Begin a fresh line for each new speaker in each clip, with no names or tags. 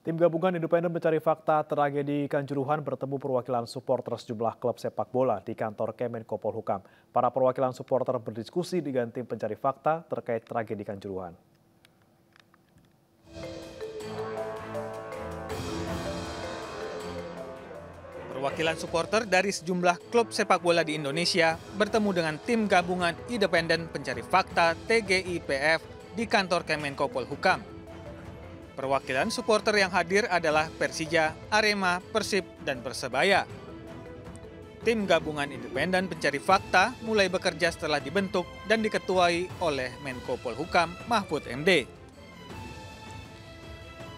Tim gabungan independen mencari fakta tragedi Kanjuruhan bertemu perwakilan supporter sejumlah klub sepak bola di kantor Kemenko Polhukam. Para perwakilan supporter berdiskusi dengan tim pencari fakta terkait tragedi Kanjuruhan.
Perwakilan supporter dari sejumlah klub sepak bola di Indonesia bertemu dengan tim gabungan independen pencari fakta TGIPF di kantor Kemenko Polhukam. Perwakilan supporter yang hadir adalah Persija, Arema, Persib, dan Persebaya. Tim gabungan independen pencari fakta mulai bekerja setelah dibentuk dan diketuai oleh Menko Polhukam Mahfud MD.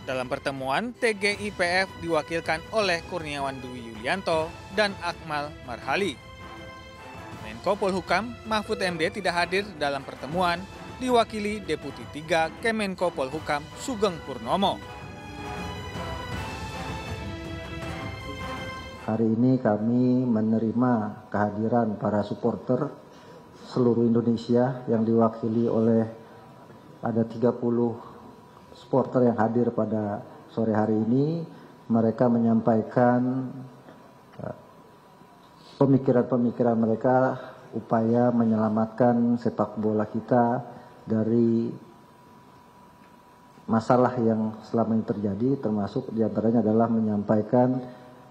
Dalam pertemuan, TGIPF diwakilkan oleh Kurniawan Dwi Yulianto dan Akmal Marhali. Menko Polhukam Mahfud MD tidak hadir dalam pertemuan diwakili Deputi 3 Kemenko Polhukam Sugeng Purnomo.
Hari ini kami menerima kehadiran para supporter seluruh Indonesia yang diwakili oleh ada 30 supporter yang hadir pada sore hari ini. Mereka menyampaikan eh, pemikiran-pemikiran mereka upaya menyelamatkan sepak bola kita dari masalah yang selama ini terjadi termasuk di antaranya adalah menyampaikan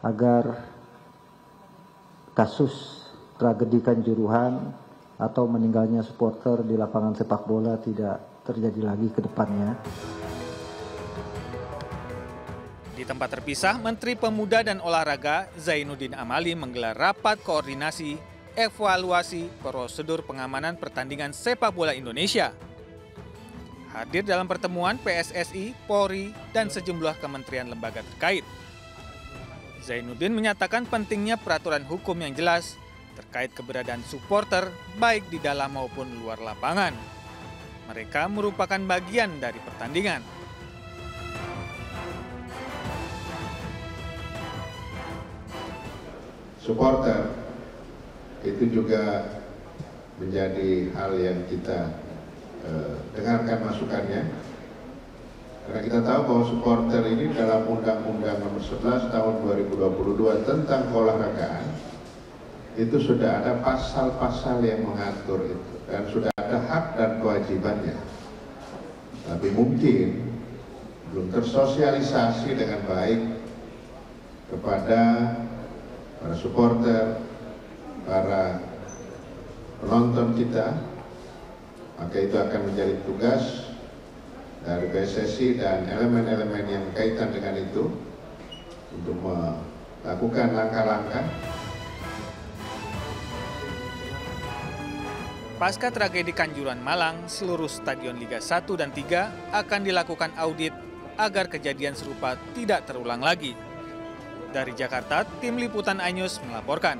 agar kasus tragedi Kanjuruhan atau meninggalnya supporter di lapangan sepak bola tidak terjadi lagi ke depannya.
Di tempat terpisah, Menteri Pemuda dan Olahraga Zainuddin Amali menggelar rapat koordinasi evaluasi prosedur pengamanan pertandingan sepak bola Indonesia. Hadir dalam pertemuan PSSI, Polri, dan sejumlah kementerian lembaga terkait. Zainuddin menyatakan pentingnya peraturan hukum yang jelas terkait keberadaan supporter baik di dalam maupun luar lapangan. Mereka merupakan bagian dari pertandingan.
Supporter itu juga menjadi hal yang kita uh, dengarkan masukannya karena kita tahu bahwa supporter ini dalam Undang-Undang Nomor 11 Tahun 2022 tentang olahragaan itu sudah ada pasal-pasal yang mengatur itu dan sudah ada hak dan kewajibannya. Tapi mungkin belum tersosialisasi dengan baik kepada para supporter, para penonton kita maka itu akan menjadi tugas dari PSSI dan elemen-elemen yang kaitan dengan itu untuk melakukan langkah-langkah
Pasca tragedi Kanjuruhan Malang, seluruh stadion Liga 1 dan 3 akan dilakukan audit agar kejadian serupa tidak terulang lagi. Dari Jakarta, tim liputan Anyus melaporkan.